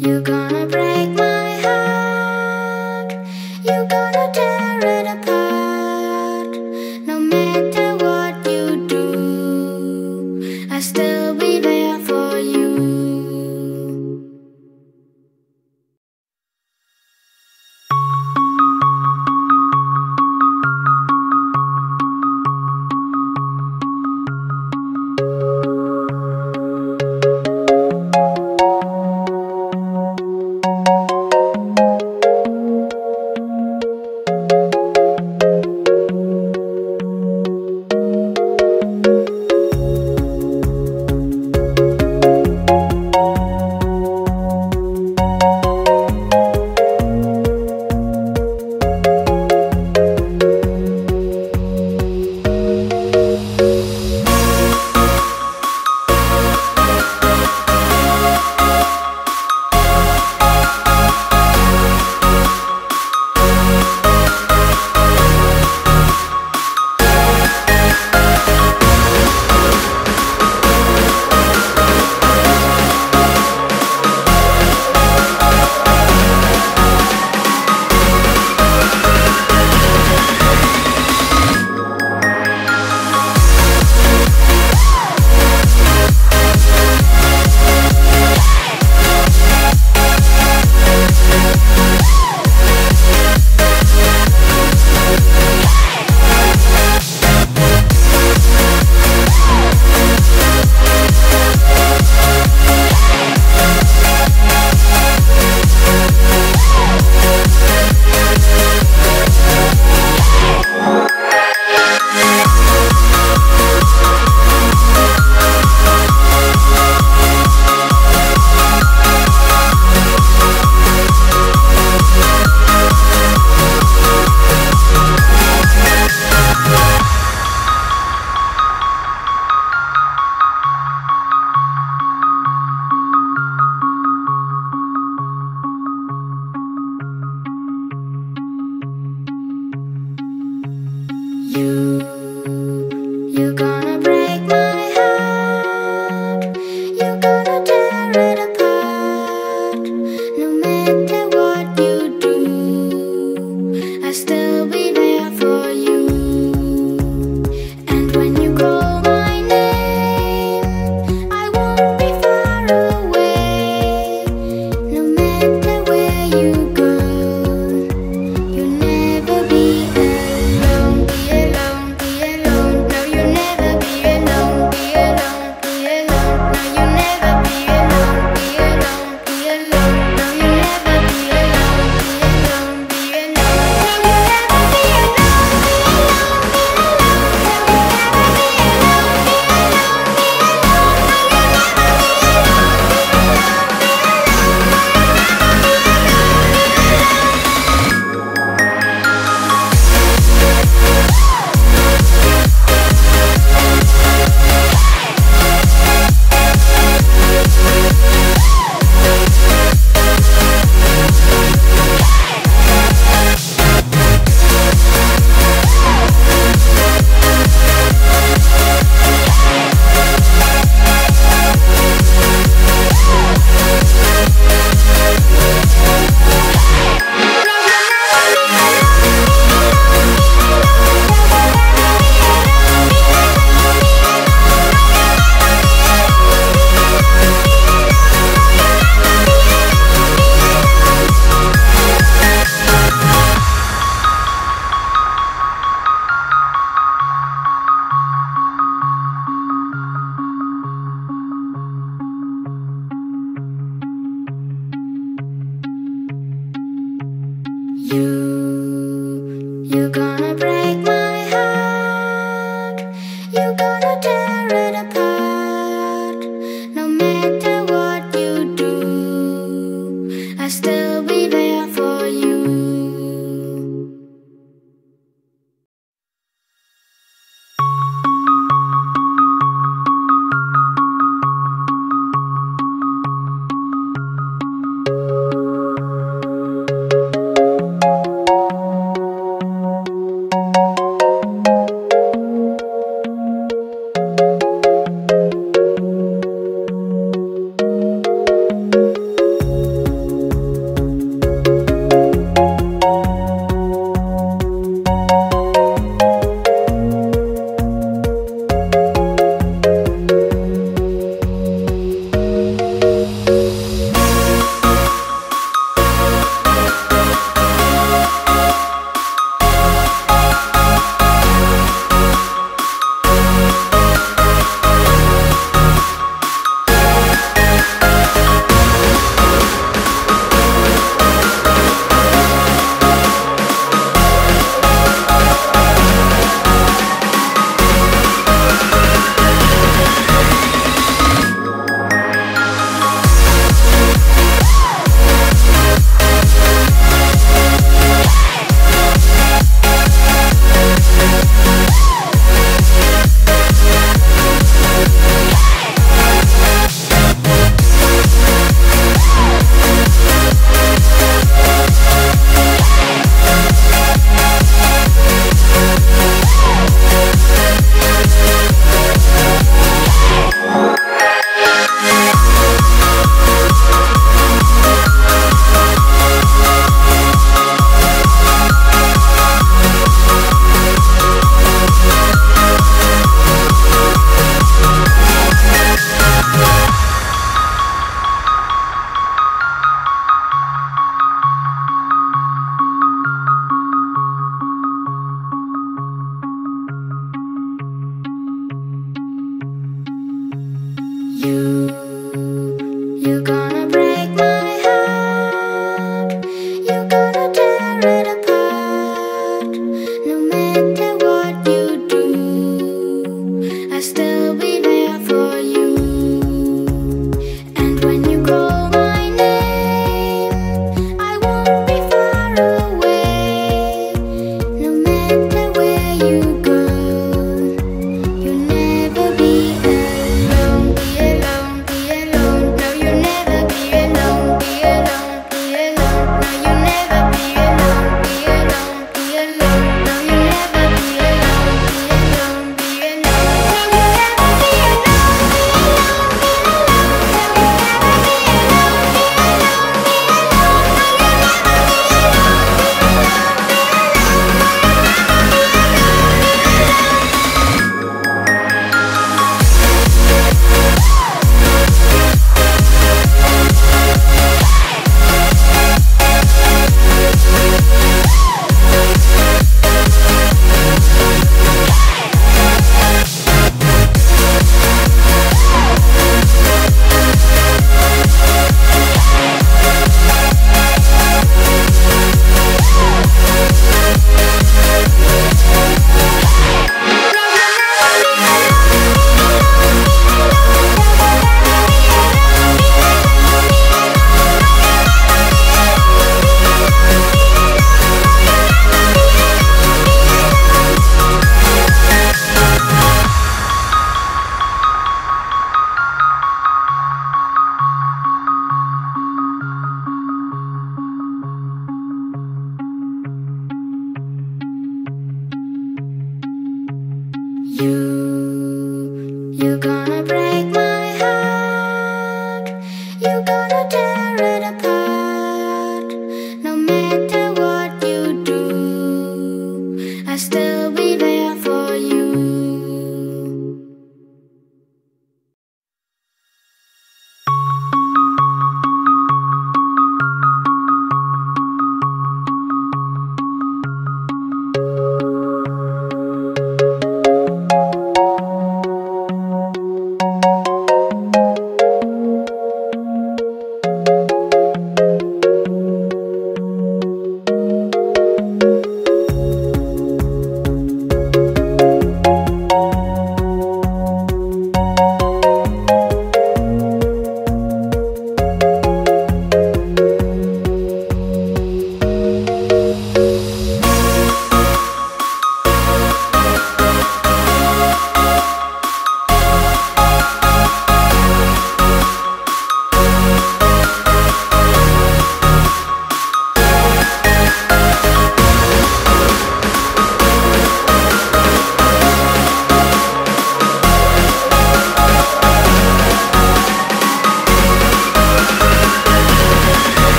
you're gonna break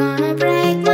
gonna break